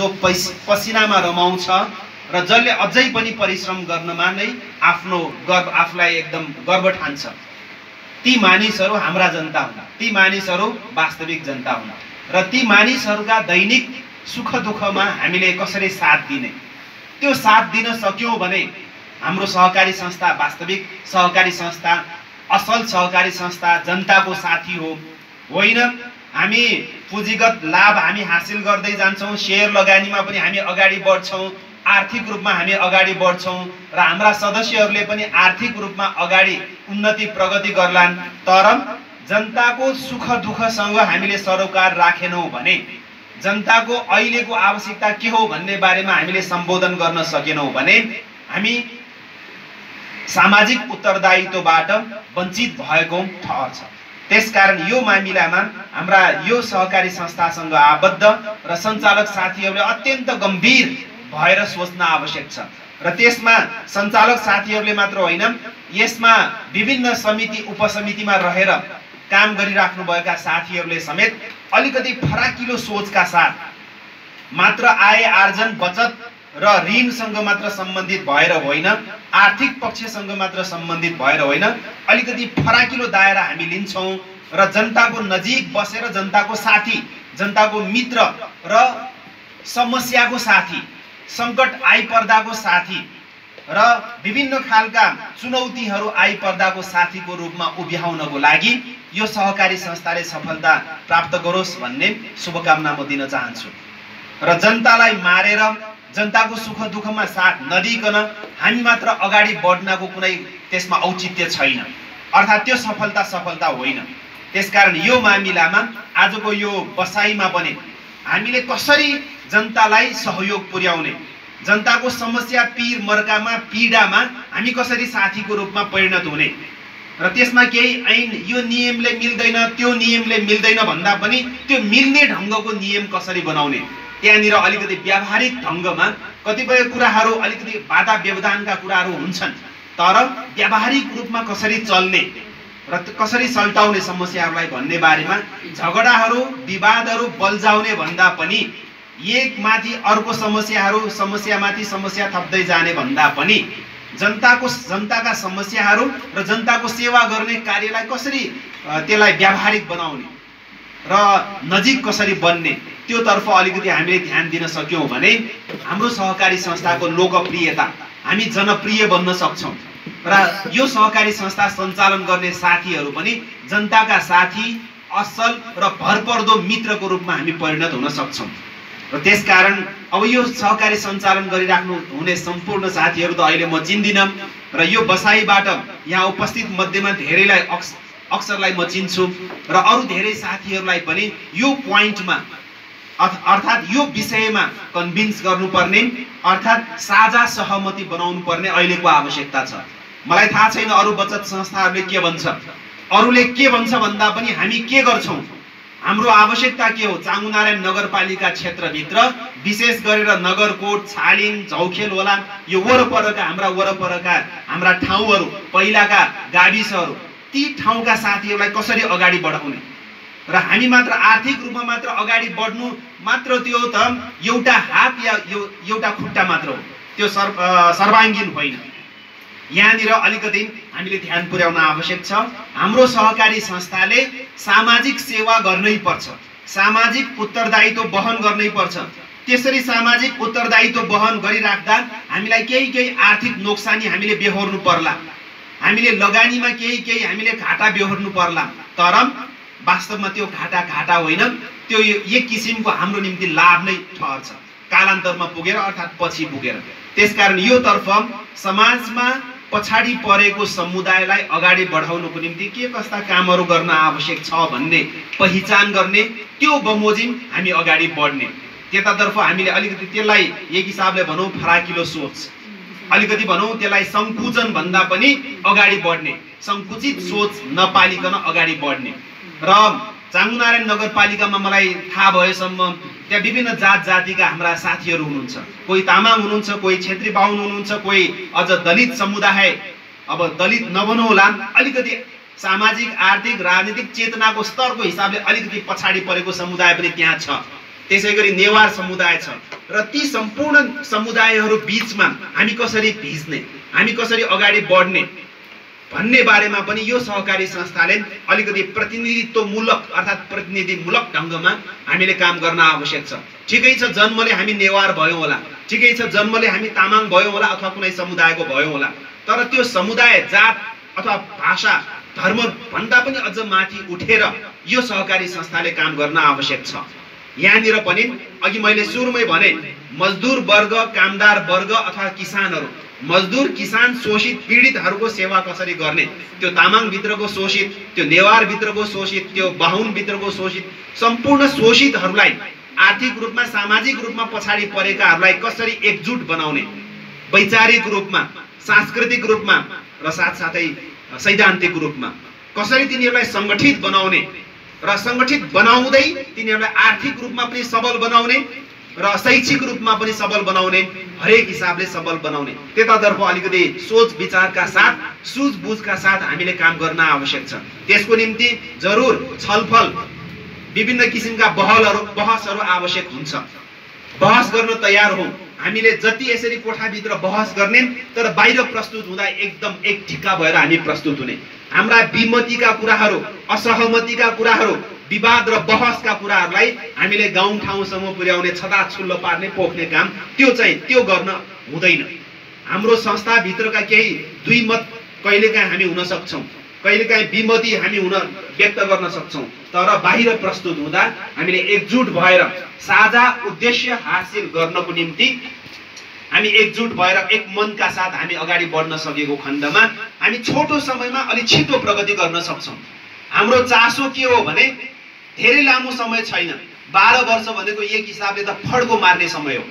जो पैस पसिनामा रमाउँछ र जसले अझै पनि परिश्रम गर्नमा नै आफ्नो गर्व आफूलाई एकदम गर्व ठान्छ। ती मानिसहरू हाम्रा जनता हुन्। ती मानिसहरू वास्तविक जनता हुन्। र ती मानिसहरूका दैनिक सुख दुःखमा हामीले कसरी साथ दिने? त्यो साथ दिन सक्यौँ भने हाम्रो सहकारी संस्था वास्तविक सहकारी संस्था असल सहकारी संस्था जनताको साथी हो होइन? हामी पुँजीगत लाभ हामी हासिल गर्दै जान्छौँ सेयर लगानीमा पनि हामी अगाडि बढ्छौँ आर्थिक रूपमा हामी अगाडि बढ्छौँ र हाम्रा सदस्यहरूले पनि आर्थिक रूपमा अगाडि उन्नति प्रगति गर्लान्। तर जनताको सुख दुःखसँग हामीले सरोकार राखेनौँ भने जनताको अहिलेको आवश्यकता के हो भन्ने बारेमा हामीले सम्बोधन गर्न सकेनौँ भने हामी सामाजिक उत्तरदायित्वबाट वञ्चित भएको ठहर छ। त्यसकारण यो मामिलामा हाम्रा यो सहकारी संस्थासँग आबद्ध र सञ्चालक साथीहरूले अत्यन्त गम्भीर भएर सोच्न आवश्यक छ। र त्यसमा सञ्चालक साथीहरूले मात्र होइन यसमा विभिन्न समिति उपसमितिमा रहेर काम गरिराख्नुभएका साथीहरूले समेत अलिकति फराकिलो सोचका साथ मात्र आय आर्जन बचत र ऋणसँग मात्र सम्बन्धित भएर होइन आर्थिक पक्षसँग मात्र सम्बन्धित भएर होइन अलिकति फराकिलो दायरा हामी लिन्छौँ र जनताको नजिक बसेर जनताको साथी जनताको मित्र र समस्याको साथी सङ्कट आइपर्दाको साथी र विभिन्न खालका चुनौतीहरू आइपर्दाको साथीको रूपमा उभ्याउनको लागि यो सहकारी संस्थाले सफलता प्राप्त गरोस् भन्ने शुभकामना म दिन चाहन्छु। र जनतालाई मारेर जनताको सुख दुःखमा साथ नदिकन हामी मात्र अगाडि बढ्नको कुनै त्यसमा औचित्य छैन। अर्थात् त्यो सफलता सफलता होइन। त्यसकारण यो मामिलामा आजको यो बसाइमा पनि हामीले कसरी जनतालाई सहयोग पुर्याउने जनताको समस्या पिर मर्कामा पीडामा हामी कसरी साथीको रूपमा परिणत हुने र त्यसमा केही ऐन यो नियमले मिल्दैन त्यो नियमले मिल्दैन भन्दा पनि त्यो मिल्ने ढङ्गको नियम कसरी बनाउने? त्यहाँनिर अलिकति व्यावहारिक ढङ्गमा कतिपय कुराहरू अलिकति बाधा व्यवधानका कुराहरू हुन्छन्। तर व्यावहारिक रूपमा कसरी चल्ने र कसरी सल्टाउने समस्याहरूलाई भन्ने बारेमा झगडाहरू विवादहरू बल्झाउने भन्दा पनि एकमाथि अर्को समस्याहरू समस्यामाथि समस्या थप्दै जाने भन्दा पनि जनताको जनताका समस्याहरू र जनताको सेवा गर्ने कार्यलाई कसरी त्यसलाई व्यावहारिक बनाउने र नजिक कसरी बन्ने त्योतर्फ अलिकति हामीले ध्यान दिन सक्यौँ भने हाम्रो सहकारी संस्थाको लोकप्रियता हामी जनप्रिय बन्न सक्छौँ। र यो सहकारी संस्था सञ्चालन गर्ने साथीहरू पनि जनताका साथी असल र भरपर्दो मित्रको रूपमा हामी परिणत हुन सक्छौँ। र त्यसकारण अब यो सहकारी सञ्चालन गरिराख्नु हुने सम्पूर्ण साथीहरू त अहिले म चिन्दिनँ र यो बसाइबाट यहाँ उपस्थित मध्येमा धेरैलाई अक्स अक्सरलाई म चिन्छु र अरू धेरै साथीहरूलाई पनि यो पोइन्टमा अर्थात् यो विषयमा कन्भिन्स गर्नुपर्ने अर्थात् साझा सहमति बनाउनु पर्ने अहिलेको आवश्यकता छ। मलाई थाहा छैन अरू बचत संस्थाहरूले के भन्छ। अरूले के भन्छ भन्दा पनि हामी के गर्छौँ? हाम्रो आवश्यकता के हो? चामुनारायण नगरपालिका क्षेत्रभित्र विशेष गरेर नगरकोट छालिङ झौखेल होला यो वरपरका हाम्रा वरपरका हाम्रा ठाउँहरू पहिलाका गाविसहरू ती ठाउँका साथीहरूलाई कसरी अगाडि बढाउने? र हामी मात्र आर्थिक रूपमा मात्र अगाडि बढ्नु मात्र त्यो त एउटा हात या एउटा खुट्टा मात्र हो। त्यो सर् सर्वाङ्गीन होइन। यहाँनिर अलिकति हामीले ध्यान पुर्याउन आवश्यक छ। हाम्रो सहकारी संस्थाले सामाजिक सेवा गर्नै पर्छ। सामाजिक उत्तरदायित्व वहन गर्नै पर्छ। त्यसरी सामाजिक उत्तरदायित्व वहन गरिराख्दा हामीलाई केही केही आर्थिक नोक्सानी हामीले बेहोर्नु पर्ला। हामीले लगानीमा केही केही हामीले घाटा बेहोर्नु पर्ला। तर वास्तवमा त्यो घाटा घाटा होइन। त्यो एक किसिमको हाम्रो निम्ति लाभ नै ठहर्छ। कालान्तरमा पुगेर अर्थात् पछि पुगेर। त्यसकारण योतर्फ समाजमा पछाडि परेको समुदायलाई अगाडि बढाउनुको निम्ति के कस्ता कामहरू गर्न आवश्यक छ भन्ने पहिचान गर्ने त्यो बमोजिम हामी अगाडि बढ्ने। त्यतातर्फ हामीले अलिकति त्यसलाई एक हिसाबले भनौँ फराकिलो सोच। अलिकति भनौँ त्यसलाई सङ्कुचन भन्दा पनि अगाडि बढ्ने। सङ्कुचित सोच नपालिकन अगाडि बढ्ने। र चाङ्गुनारायण नगरपालिकामा मलाई थाहा भएसम्म त्यहाँ विभिन्न जात जातिका हाम्रा साथीहरू हुनुहुन्छ। कोही तामाङ हुनुहुन्छ कोही छेत्री बाहुन हुनुहुन्छ कोही अझ दलित समुदाय। अब दलित नभनौँ होला अलिकति सामाजिक आर्थिक राजनीतिक चेतनाको स्तरको हिसाबले अलिकति पछाडि परेको समुदाय पनि त्यहाँ छ। त्यसै गरी नेवार समुदाय छ। र ती सम्पूर्ण समुदायहरू बिचमा हामी कसरी भिज्ने हामी कसरी अगाडि बढ्ने भन्ने बारेमा पनि यो सहकारी संस्थाले अलिकति प्रतिनिधित्वमूलक अर्थात् प्रतिनिधिमूलक ढङ्गमा हामीले काम गर्न आवश्यक छ। ठिकै छ जन्मले हामी नेवार भयौँ होला। ठिकै छ जन्मले हामी तामाङ भयौँ होला अथवा कुनै समुदायको भयौँ होला। तर त्यो समुदाय जात अथवा भाषा धर्म भन्दा पनि अझ माथि उठेर यो सहकारी संस्थाले काम गर्न आवश्यक छ। यहाँनिर पनि अघि मैले सुरुमै भने मजदुर वर्ग कामदार वर्ग अथवा किसानहरू मजदुर किसान शोषित पीडितहरूको सेवा कसरी गर्ने? त्यो तामाङभित्रको शोषित त्यो नेवारभित्रको शोषित त्यो बाहुनभित्रको शोषित सम्पूर्ण शोषितहरूलाई आर्थिक रूपमा सामाजिक रूपमा पछाडि परेकाहरूलाई कसरी एकजुट बनाउने? वैचारिक रूपमा सांस्कृतिक रूपमा र साथसाथै सैद्धान्तिक रूपमा। कसरी तिनीहरूलाई सङ्गठित बनाउने? र सङ्गठित बनाउँदै तिनीहरूलाई आर्थिक रूपमा पनि सबल बनाउने र शैक्षिक रूपमा पनि सबल बनाउने। हरेक हिसाबले सबल बनाउने। त्यतातर्फ अलिकति सोच विचारका साथ सुझबुझका साथ हामीले काम गर्न आवश्यक छ। त्यसको निम्ति जरुर छलफल विभिन्न किसिमका बहलहरू बहसहरू आवश्यक हुन्छ। बहस गर्न तयार हौँ। हामीले जति यसरी कोठाभित्र बहस गर्ने तर बाहिर प्रस्तुत हुँदा एकदम एक ठिक्का भएर हामी प्रस्तुत हुने। हाम्रा विमतिका कुराहरू असहमतिका कुराहरू विवाद र बहसका कुराहरूलाई हामीले गाउँ ठाउँसम्म पुर्याउने छताछुल्लो पार्ने पोख्ने काम त्यो चाहिँ त्यो गर्न हुँदैन। हाम्रो संस्थाभित्रका केही दुई मत कहिलेकाहीँ हामी हुन सक्छौँ। कहिलेकाहीँ विमति हामी हुन व्यक्त गर्न सक्छौँ। तर बाहिर प्रस्तुत हुँदा हामीले एकजुट भएर साझा उद्देश्य हासिल गर्नको निम्ति हामी एकजुट भएर एक मनका साथ हामी अगाडि बढ्न सकेको खण्डमा हामी छोटो समयमा अलिक छिटो प्रगति गर्न सक्छौँ। हाम्रो चासो के हो भने धेरै लामो समय छैन। बाह्र वर्ष भनेको एक हिसाबले त फड्को मार्ने समय हो।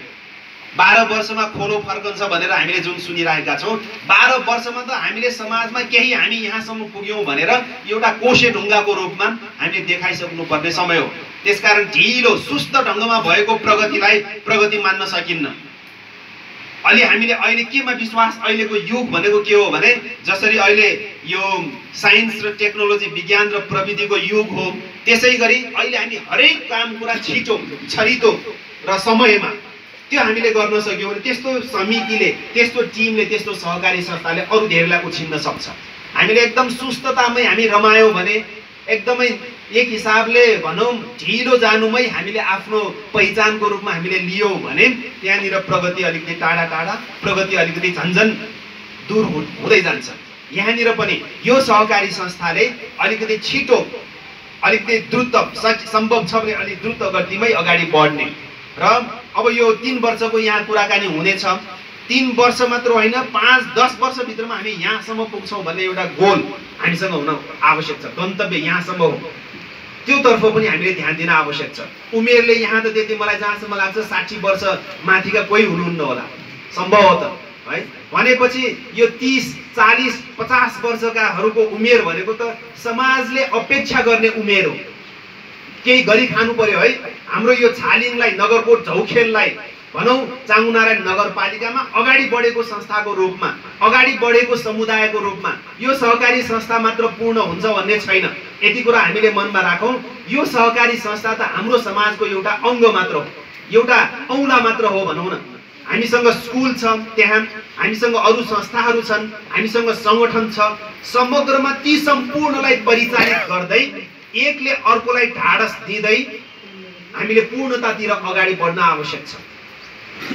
बाह्र वर्षमा खोलो फर्कन्छ भनेर हामीले जुन सुनिरहेका छौँ बाह्र वर्षमा त हामीले समाजमा केही हामी यहाँसम्म पुग्यौँ भनेर एउटा कोसे ढुङ्गाको रूपमा हामीले देखाइसक्नु पर्ने समय हो। त्यसकारण ढिलो सुस्त ढङ्गमा भएको प्रगतिलाई प्रगति मान्न सकिन्न। अलि हामीले अहिले केमा विश्वास? अहिलेको युग भनेको के हो भने जसरी अहिले यो साइन्स र टेक्नोलोजी विज्ञान र प्रविधिको युग हो त्यसै गरी अहिले हामी हरेक काम कुरा छिटो छरितो र समयमा त्यो हामीले गर्न सक्यौँ भने त्यस्तो समितिले त्यस्तो टिमले त्यस्तो सहकारी संस्थाले अरू धेरैलाई उछिन्न सक्छ। हामीले एकदम सुस्ततामै हामी रमायौँ भने एकदमै एक हिसाबले भनौँ ढिलो जानुमै हामीले आफ्नो पहिचानको रूपमा हामीले लियौँ भने त्यहाँनिर प्रगति अलिकति टाढा टाढा प्रगति अलिकति झन्झन दूर हुँदै जान्छ। यहाँनिर पनि यो सहकारी संस्थाले अलिकति छिटो अलिकति द्रुत सम्भव छ भने अलिक द्रुत गतिमै अगाडि बढ्ने। र अब यो तिन वर्षको यहाँ कुराकानी हुनेछ। तिन वर्ष मात्र होइन पाँच दस वर्षभित्रमा हामी यहाँसम्म पुग्छौँ भन्ने एउटा गोल हामीसँग हुन आवश्यक छ। गन्तव्य यहाँसम्म हो। त्योतर्फ पनि हामीले ध्यान दिन आवश्यक छ। उमेरले यहाँ त त्यति मलाई जहाँसम्म लाग्छ साठी वर्ष माथिका कोही हुनुहुन्न होला। सम्भवतः है? भनेपछि यो तिस चालिस पचास वर्षकाहरूको उमेर भनेको त समाजले अपेक्षा गर्ने उमेर हो। केही गरी खानु पर्यो है? हाम्रो यो छालिङलाई नगरकोट झौखेललाई भनौँ चाङ्गुनारायण नगरपालिकामा अगाडि बढेको संस्थाको रूपमा अगाडि बढेको समुदायको रूपमा यो सहकारी संस्था मात्र पूर्ण हुन्छ भन्ने छैन। यति कुरा हामीले मनमा राखौँ। यो सहकारी संस्था त हाम्रो समाजको एउटा अङ्ग मात्र हो। एउटा औँला मात्र हो भनौँ न। हामीसँग स्कुल छ त्यहाँ हामीसँग अरू संस्थाहरू छन् हामीसँग सङ्गठन छ। समग्रमा ती सम्पूर्णलाई परिचालित गर्दै एकले अर्कोलाई ढाडस दिँदै हामीले पूर्णतातिर अगाडि बढ्न आवश्यक छ।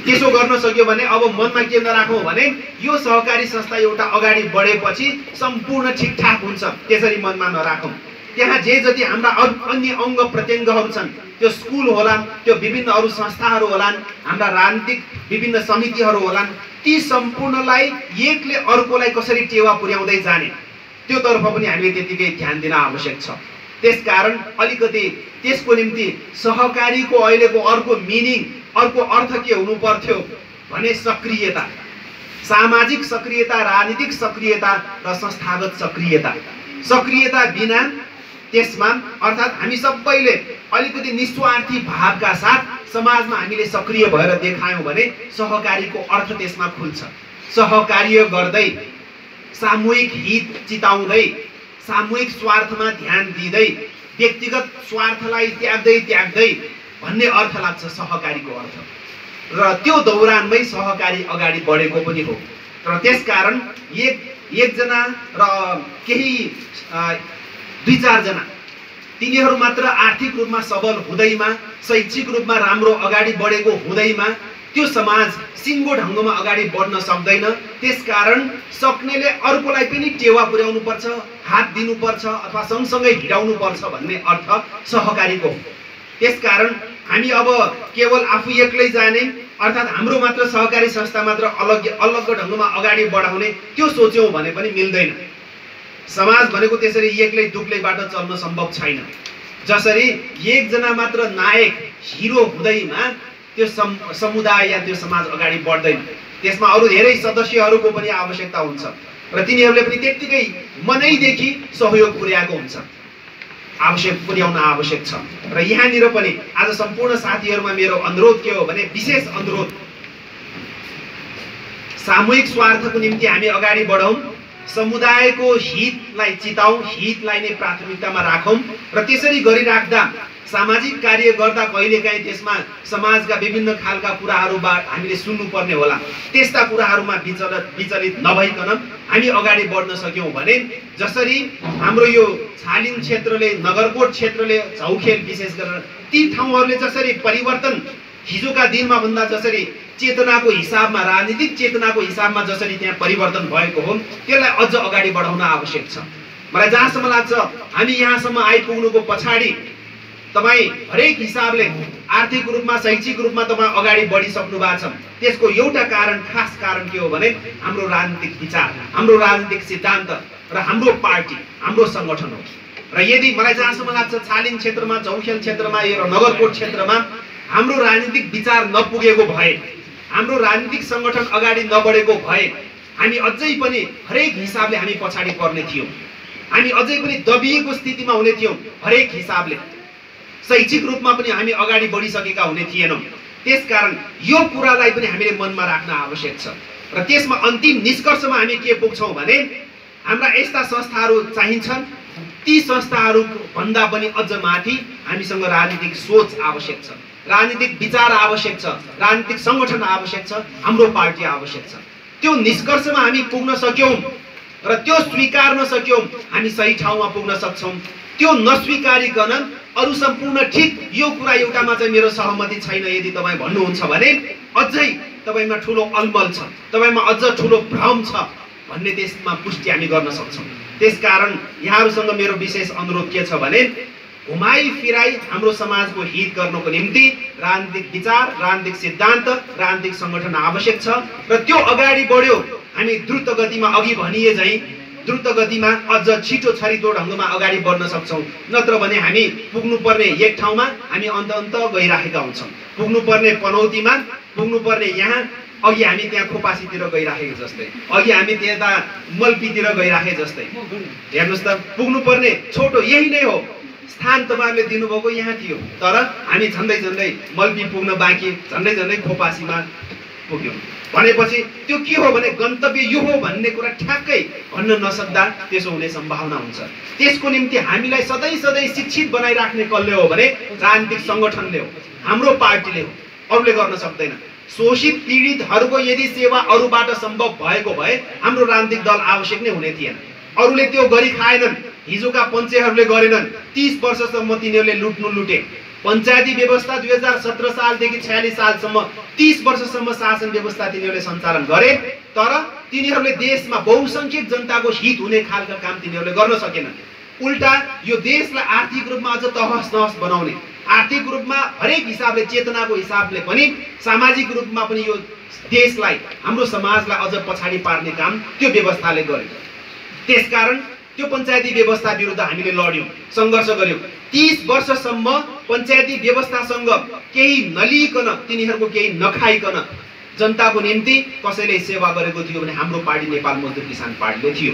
त्यसो गर्न सक्यो भने अब मनमा के नराखौँ भने यो सहकारी संस्था एउटा अगाडि बढेपछि सम्पूर्ण ठिकठाक हुन्छ। त्यसरी मनमा नराखौँ। त्यहाँ जे जति हाम्रा अन्य अङ्ग प्रत्यङ्गहरू छन् त्यो स्कुल होला त्यो विभिन्न अरू संस्थाहरू होलान् हाम्रा राजनीतिक विभिन्न समितिहरू होलान् ती सम्पूर्णलाई एकले अर्कोलाई कसरी टेवा पुर्याउँदै जाने त्योतर्फ पनि हामीले त्यतिकै ध्यान दिन आवश्यक छ। त्यसकारण अलिकति त्यसको निम्ति सहकारीको अहिलेको अर्को मिनिङ अर्को अर्थ के हुनु पर्थ्यो भने सक्रियता सामाजिक सक्रियता राजनीतिक सक्रियता र संस्थागत सक्रियता। सक्रियता बिना त्यसमा अर्थात् हामी सबैले अलिकति निस्वार्थी भावका साथ समाजमा हामीले सक्रिय भएर देखायौँ भने सहकारीको अर्थ त्यसमा खुल्छ। सहकार्य गर्दै सामूहिक हित चिताउँदै सामूहिक स्वार्थमा ध्यान दिँदै व्यक्तिगत स्वार्थलाई त्याग्दै त्याग्दै भन्ने अर्थ लाग्छ सहकारीको अर्थ। र त्यो दौरानमै सहकारी अगाडि बढेको पनि हो। र त्यसकारण एक एकजना र केही दुई चारजना। तिनीहरू मात्र आर्थिक रूपमा सबल हुँदैमा शैक्षिक रूपमा राम्रो अगाडि बढेको हुँदैमा त्यो समाज सिङ्गो ढङ्गमा अगाडि बढ्न सक्दैन। त्यसकारण सक्नेले अर्कोलाई पनि टेवा पुर्याउनु पर्छ हात दिनुपर्छ अथवा सँगसँगै हिँडाउनु पर्छ भन्ने अर्थ सहकारीको हो। त्यसकारण हामी अब केवल आफू एक्लै जाने अर्थात् हाम्रो मात्र सहकारी संस्था मात्र अलग अलग ढङ्गमा अगाडि बढाउने त्यो सोच्यौँ भने पनि मिल्दैन। समाज भनेको त्यसरी एक्लै दुक्लैबाट चल्न सम्भव छैन। जसरी एकजना मात्र नायक हिरो हुँदैमा त्यो सम समुदाय या त्यो समाज अगाडि बढ्दैन। त्यसमा अरू धेरै सदस्यहरूको पनि आवश्यकता हुन्छ र तिनीहरूले पनि त्यत्तिकै मनैदेखि सहयोग पुर्याएको हुन्छ। आवश्यक पुर्याउन आवश्यक छ। र यहाँनिर पनि आज सम्पूर्ण साथीहरूमा मेरो अनुरोध के हो भने विशेष अनुरोध। सामूहिक स्वार्थको निम्ति हामी अगाडि बढौँ। समुदायको हितलाई चिताउँ हितलाई नै प्राथमिकतामा राखौँ र त्यसरी गरिराख्दा सामाजिक कार्य गर्दा कहिलेकाहीँ त्यसमा समाजका विभिन्न खालका कुराहरूबाट हामीले सुन्नुपर्ने होला। त्यस्ता कुराहरूमा विचलित विचलित नभइकन हामी अगाडि बढ्न सक्यौँ भने जसरी हाम्रो यो छालिन क्षेत्रले नगरकोट क्षेत्रले झौखेल विशेष गरेर ती ठाउँहरूले जसरी परिवर्तन हिजोका दिनमा भन्दा जसरी चेतनाको हिसाबमा राजनीतिक चेतनाको हिसाबमा जसरी त्यहाँ परिवर्तन भएको हो त्यसलाई अझ अगाडि बढाउन आवश्यक छ। मलाई जहाँसम्म लाग्छ हामी यहाँसम्म आइपुग्नुको पछाडि तपाईँ हरेक हिसाबले आर्थिक रूपमा शैक्षिक रूपमा तपाईँ अगाडि बढिसक्नु भएको छ। त्यसको एउटा कारण खास कारण के हो भने हाम्रो राजनीतिक विचार हाम्रो राजनीतिक सिद्धान्त र हाम्रो पार्टी हाम्रो सङ्गठन हो। र यदि मलाई जहाँसम्म लाग्छ छालिङ क्षेत्रमा चौखेल क्षेत्रमा यो नगरकोट क्षेत्रमा हाम्रो राजनीतिक विचार नपुगेको भए हाम्रो राजनीतिक सङ्गठन अगाडि नबढेको भए हामी अझै पनि हरेक हिसाबले हामी पछाडि पर्ने थियौँ। हामी अझै पनि दबिएको स्थितिमा हुने थियौँ हरेक हिसाबले। शैक्षिक रूपमा पनि हामी अगाडि बढिसकेका हुने थिएनौँ। त्यसकारण यो कुरालाई पनि हामीले मनमा राख्न आवश्यक छ। र त्यसमा अन्तिम निष्कर्षमा हामी के पुग्छौँ भने हाम्रा यस्ता संस्थाहरू चाहिन्छन्। ती संस्थाहरू भन्दा पनि अझ माथि हामीसँग राजनीतिक सोच आवश्यक छ। राजनीतिक विचार आवश्यक छ राजनीतिक सङ्गठन आवश्यक छ हाम्रो पार्टी आवश्यक छ। त्यो निष्कर्षमा हामी पुग्न सक्यौँ र त्यो स्वीकार्न सक्यौँ हामी सही ठाउँमा पुग्न सक्छौँ। त्यो नस्वीकारिकन अरू सम्पूर्ण ठिक यो कुरा एउटामा चाहिँ मेरो सहमति छैन यदि तपाईँ भन्नुहुन्छ भने अझै तपाईँमा ठुलो अलमल छ तपाईँमा अझ ठुलो भ्रम छ भन्ने त्यसमा पुष्टि हामी गर्न सक्छौँ। त्यसकारण यहाँहरूसँग मेरो विशेष अनुरोध के छ भने घुमाइ फिराई हाम्रो समाजको हित गर्नको निम्ति राजनीतिक विचार राजनीतिक सिद्धान्त राजनीतिक सङ्गठन आवश्यक छ। र त्यो अगाडि बढ्यो हामी द्रुत गतिमा अघि भनिए झैँ द्रुत गतिमा अझ छिटो छरितो ढङ्गमा अगाडि बढ्न सक्छौँ। नत्र भने हामी पुग्नुपर्ने एक ठाउँमा हामी अन्त अन्त गइराखेका हुन्छौँ। पुग्नुपर्ने पनौतीमा पुग्नुपर्ने यहाँ अघि हामी त्यहाँ खोपासीतिर गइराखेको जस्तै। अघि हामी त्यता मल्पीतिर गइराखे जस्तै। हेर्नुहोस् त पुग्नुपर्ने छोटो यही नै हो। स्थान तपाईँहरूले दिनुभएको यहाँ थियो। तर हामी झन्डै झन्डै मल्पी पुग्न बाँकी झन्डै झन्डै खोपासीमा पुग्यौँ। भनेपछि त्यो के हो भने गन्तव्य यो हो भन्ने कुरा ठ्याक्कै भन्न नसक्दा त्यसो हुने सम्भावना हुन्छ। त्यसको निम्ति हामीलाई सधैँ सधैँ शिक्षित बनाइराख्ने कसले हो भने राजनीतिक सङ्गठनले हो हाम्रो पार्टीले हो। अरूले गर्न सक्दैन। शोषित पीडितहरूको यदि सेवा अरूबाट सम्भव भएको भए हाम्रो राजनीतिक दल आवश्यक नै हुने थिएन। अरूले त्यो गरी खाएनन्। हिजोका पञ्चेहरूले गरेनन्। तिस वर्षसम्म तिनीहरूले लुट्नु लुटे। पञ्चायती व्यवस्था दुई हजार सत्र सालदेखि छयालिस सालसम्म तिस वर्षसम्म शासन व्यवस्था तिनीहरूले सञ्चालन गरे तर तिनीहरूले देशमा बहुसङ्ख्यक जनताको हित हुने खालका काम तिनीहरूले गर्न सकेनन्। उल्टा यो देशलाई आर्थिक रूपमा अझ तहस नहस बनाउने आर्थिक रूपमा हरेक हिसाबले चेतनाको हिसाबले पनि सामाजिक रूपमा पनि यो देशलाई हाम्रो समाजलाई अझ पछाडि पार्ने काम त्यो व्यवस्थाले गर्यो त्यसकारण त्यो पञ्चायती व्यवस्था विरुद्ध हामीले लड्यौँ सङ्घर्ष गऱ्यौँ तिस वर्षसम्म पञ्चायती व्यवस्थासँग केही नलिकन तिनीहरूको केही नखाइकन जनताको निम्ति कसैले सेवा गरेको थियो भने हाम्रो पार्टी नेपाल मजदुर किसान पार्टीले थियो।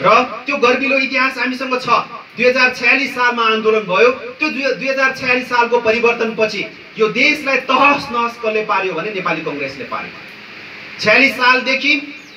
र त्यो गर्विलो इतिहास हामीसँग छ। दुई हजार छयालिस सालमा आन्दोलन भयो। त्यो दुई हजार छयालिस सालको परिवर्तनपछि यो देशलाई तहस नहस कसले पार्यो भने नेपाली कङ्ग्रेसले पार्यो। छयालिस सालदेखि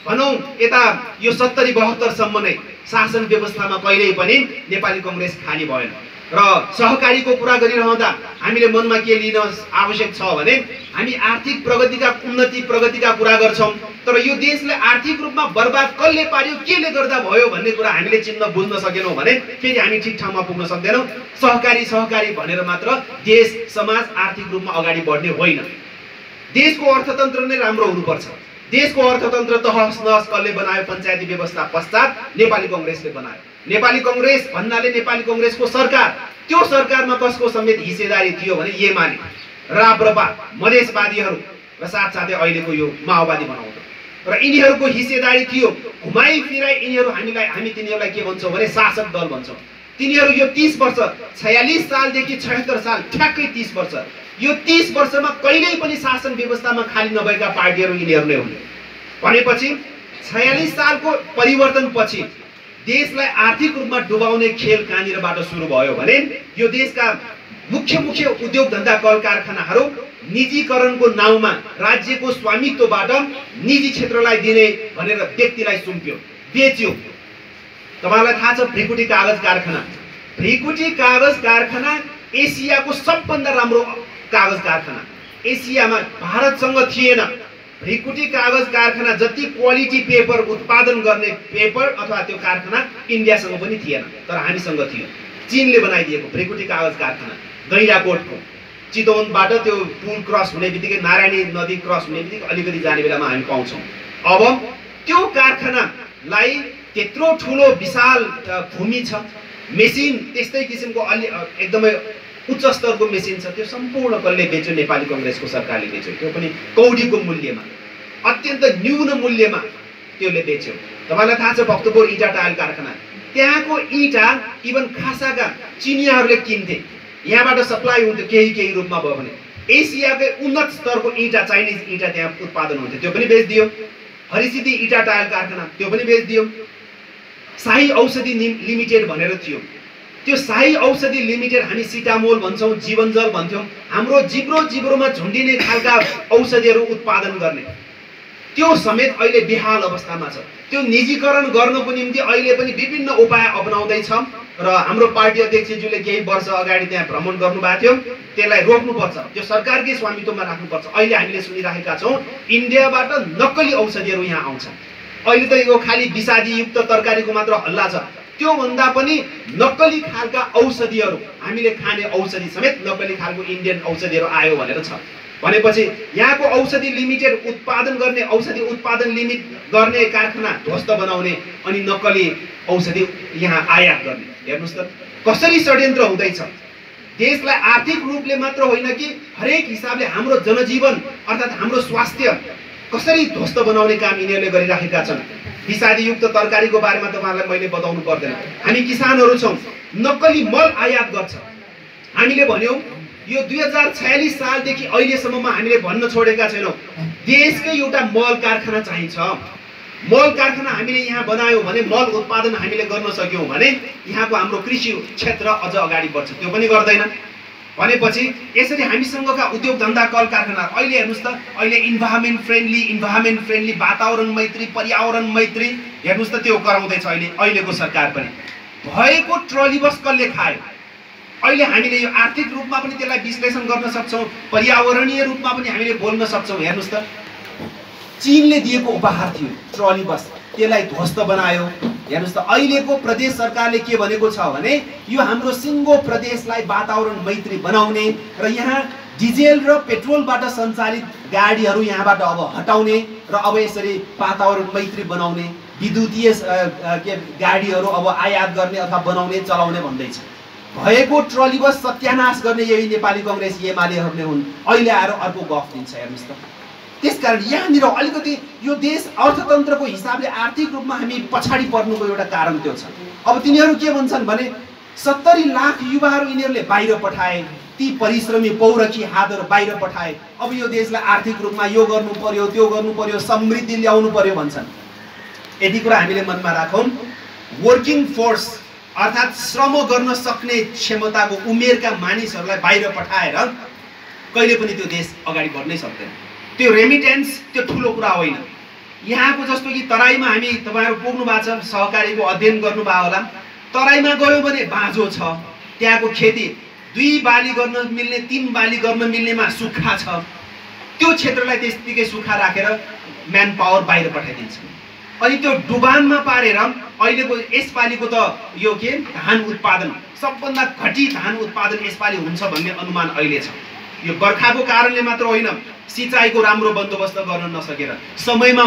भनौँ यता यो सत्तरी बहत्तरसम्म नै शासन व्यवस्थामा कहिल्यै पनि नेपाली कङ्ग्रेस खाली भएन। र सहकारीको कुरा गरिरहँदा हामीले मनमा के लिन आवश्यक छ भने हामी आर्थिक प्रगतिका उन्नति प्रगतिका कुरा गर्छौँ तर यो देशले आर्थिक रूपमा बर्बाद कसले पार्यो केले गर्दा भयो भन्ने कुरा हामीले चिन्न बुझ्न सकेनौँ भने फेरि हामी ठिक ठाउँमा पुग्न सक्दैनौँ। सहकारी सहकारी भनेर मात्र देश समाज आर्थिक रूपमा अगाडि बढ्ने होइन। देशको अर्थतन्त्र नै राम्रो हुनुपर्छ। देशको अर्थतन्त्र तहस नहस कसले बनायो पञ्चायती व्यवस्था पश्चात नेपाली कङ्ग्रेसले बनायो। नेपाली कङ्ग्रेस भन्नाले नेपाली कङ्ग्रेसको सरकार। त्यो सरकारमा कसको समेत हिस्सेदारी थियो भने एमाले राप्रपा मधेसवादीहरू र साथसाथै अहिलेको यो माओवादी बनाउँदो। र यिनीहरूको हिस्सेदारी थियो। घुमाइ फिराइ यिनीहरू हामीलाई हामी तिनीहरूलाई के भन्छौँ भने शासक दल भन्छौँ। तिनीहरू यो तिस वर्ष छयालिस सालदेखि छयत्तर साल ठ्याक्कै तिस वर्ष यो तिस वर्षमा कहिल्यै पनि शासन व्यवस्थामा खाली नभएका पार्टीहरू यिनीहरू नै हुन्। भनेपछि छयालिस सालको परिवर्तनपछि देशलाई आर्थिक रूपमा डुबाउने खेल कहाँनिरबाट सुरु भयो भने यो देशका मुख्य मुख्य उद्योग धन्दा कल कारखानाहरू निजीकरणको नाउँमा राज्यको स्वामित्वबाट निजी क्षेत्रलाई दिने भनेर व्यक्तिलाई सुम्प्यो बेच्यो। तपाईँलाई थाहा छ भ्रिकुटी कागज कारखाना। भ्रिकुटी कागज कारखाना एसियाको सबभन्दा राम्रो कागज कारखाना एसियामा भारतसँग थिएन। भ्रिकुटी कागज कारखाना जति क्वालिटी पेपर उत्पादन गर्ने पेपर अथवा त्यो कारखाना इन्डियासँग पनि थिएन तर हामीसँग थियो। चिनले बनाइदिएको भ्रिकुटी कागज कारखाना गैराकोटको। चितवनबाट त्यो पुल क्रस हुने बित्तिकै नारायणी नदी क्रस हुने बित्तिकै अलिकति जाने बेलामा हामी पाउँछौँ। अब त्यो कारखानालाई त्यत्रो ठुलो विशाल भूमि छ। मेसिन त्यस्तै किसिमको अलि एकदमै उच्च स्तरको मेसिन छ त्यो सम्पूर्ण कसले बेच्यो नेपाली कङ्ग्रेसको सरकारले बेच्यो। त्यो पनि कौडीको मूल्यमा अत्यन्त न्यून मूल्यमा त्यसले बेच्यो। तपाईँलाई थाहा छ भक्तपुर इँटा टायल कारखाना। त्यहाँको इँटा इभन खासाका चिनियाहरूले किन्थे। यहाँबाट सप्लाई हुन्थ्यो केही केही रूपमा भयो भने। एसियाकै उन्नत स्तरको इँटा चाइनिज इँटा त्यहाँ उत्पादन हुन्थ्यो। त्यो पनि बेचिदियो। हरिसिद्धि इँटा टायल कारखाना त्यो पनि बेचिदियो। शाही औषधि लिमिटेड भनेर थियो। त्यो शाही औषधि लिमिटेड हामी सिटामोल भन्छौँ जीवनजल भन्थ्यौँ हाम्रो जिब्रो जिब्रोमा झुन्डिने खालका औषधिहरू उत्पादन गर्ने। त्यो समेत अहिले बेहाल अवस्थामा छ। त्यो निजीकरण गर्नको निम्ति अहिले पनि विभिन्न उपाय अपनाउँदैछ र हाम्रो पार्टी अध्यक्षज्यूले केही वर्ष अगाडि त्यहाँ भ्रमण गर्नुभएको थियो। त्यसलाई रोक्नुपर्छ। त्यो सरकारकै स्वामित्वमा राख्नुपर्छ। अहिले हामीले सुनिरहेका छौँ इन्डियाबाट नक्कली औषधिहरू यहाँ आउँछन्। अहिले त यो खालि विषादीयुक्त तरकारीको मात्र हल्ला छ। त्योभन्दा पनि नक्कली खालका औषधिहरू हामीले खाने औषधि समेत नक्कली खालको इन्डियन औषधिहरू आयो भनेर छ। भनेपछि यहाँको औषधि लिमिटेड उत्पादन गर्ने औषधि उत्पादन लिमिट गर्ने कारखाना ध्वस्त बनाउने अनि नक्कली औषधि यहाँ आयात गर्ने। हेर्नुहोस् त कसरी षड्यन्त्र हुँदैछ? देशलाई आर्थिक रूपले मात्र होइन कि हरेक हिसाबले हाम्रो जनजीवन अर्थात् हाम्रो स्वास्थ्य कसरी ध्वस्त बनाउने काम यिनीहरूले गरिराखेका छन्? विषादीयुक्त तरकारीको बारेमा तपाईँहरूलाई मैले बताउनु पर्दैन। हामी किसानहरू छौँ। नक्कली मल आयात गर्छ। हामीले भन्यौँ यो दुई हजार छयालिस सालदेखि अहिलेसम्ममा हामीले भन्न छोडेका छैनौँ। देशकै एउटा मल कारखाना चाहिन्छ। मल कारखाना हामीले यहाँ बनायौँ भने मल उत्पादन हामीले गर्न सक्यौँ भने यहाँको हाम्रो कृषि क्षेत्र अझ अगाडि बढ्छ। त्यो पनि गर्दैन। भनेपछि यसरी हामीसँगका उद्योग धन्दा कल कारखाना अहिले हेर्नुहोस् त अहिले इन्भाइरोमेन्ट फ्रेन्डली इन्भाइरोमेन्ट फ्रेन्डली वातावरण मैत्री पर्यावरण मैत्री। हेर्नुहोस् त त्यो गराउँदैछ अहिले अहिलेको सरकार पनि। भएको ट्रली बस कसले खायो? अहिले हामीले यो आर्थिक रूपमा पनि त्यसलाई विश्लेषण गर्न सक्छौँ पर्यावरणीय रूपमा पनि हामीले बोल्न सक्छौँ। हेर्नुहोस् त चिनले दिएको उपहार थियो ट्रली बस। त्यसलाई ध्वस्त बनायो। हेर्नुहोस् त अहिलेको प्रदेश सरकारले के भनेको छ भने यो हाम्रो सिङ्गो प्रदेशलाई वातावरण मैत्री बनाउने र यहाँ डिजेल र पेट्रोलबाट सञ्चालित गाडीहरू यहाँबाट अब हटाउने र अब यसरी वातावरण मैत्री बनाउने विद्युतीय के गाडीहरू अब आयात गर्ने अथवा बनाउने चलाउने भन्दैछ। भएको ट्रली बस सत्यानाश गर्ने यही नेपाली कङ्ग्रेस एमालेहरूले हुन्। अहिले आएर अर्को गफ दिन्छ हेर्नुहोस् त। त्यसकारण यहाँनिर अलिकति यो देश अर्थतन्त्रको हिसाबले आर्थिक रूपमा हामी पछाडि पर्नुको एउटा कारण त्यो छ। अब तिनीहरू के भन्छन् भने सत्तरी लाख युवाहरू यिनीहरूले बाहिर पठाए ती परिश्रमी पौरखी हातहरू बाहिर पठाए। अब यो देशलाई आर्थिक रूपमा यो गर्नु पर्यो त्यो गर्नु पर्यो समृद्धि ल्याउनु पर्यो भन्छन्। यति कुरा हामीले मनमा राखौँ। वर्किङ फोर्स अर्थात् श्रम गर्न सक्ने क्षमताको उमेरका मानिसहरूलाई बाहिर पठाएर कहिले पनि त्यो देश अगाडि बढ्नै सक्दैन। त्यो रेमिटेन्स त्यो ठुलो कुरा होइन। यहाँको जस्तो कि तराईमा हामी तपाईँहरू पुग्नु भएको छ सहकारीको अध्ययन गर्नुभयो होला। तराईमा गयो भने बाँझो छ त्यहाँको खेती दुई बाली गर्न मिल्ने तिन बाली गर्न मिल्नेमा सुक्खा छ। त्यो क्षेत्रलाई त्यत्तिकै सुक्खा राखेर म्यान पावर बाहिर पठाइदिन्छ। अनि त्यो डुबानमा पारेर अहिलेको यसपालिको त यो के? धान उत्पादन। सबभन्दा घटी धान उत्पादन यसपालि हुन्छ भन्ने अनुमान अहिले छ। यो बर्खाको कारणले मात्र होइन सिँचाइको राम्रो बन्दोबस्त गर्न नसकेर समयमा